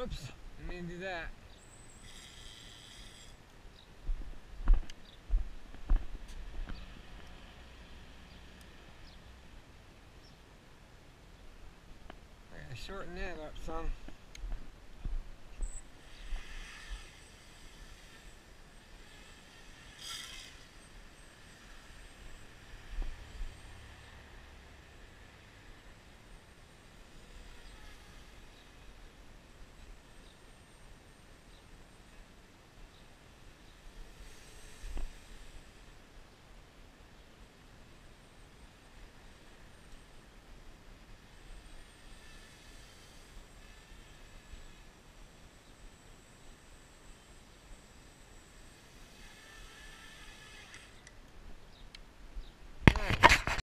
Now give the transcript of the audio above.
Whoops, I didn't mean to do that. I gotta shorten that up some.